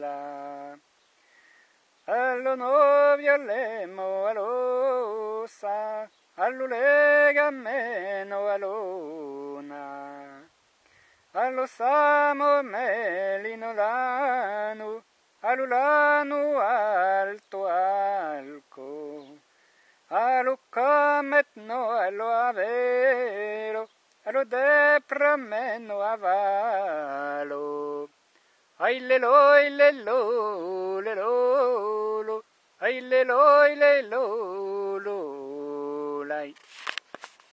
la. A lo novio le mo a lo sa. A lo lega meno a luna. A lo samo melino lanu. A lo lanu alto alco. A lo camet no a lo rodę promenu avalo. Ai le lelo, ai le lo. ai le lelo, ai lelo, lelai.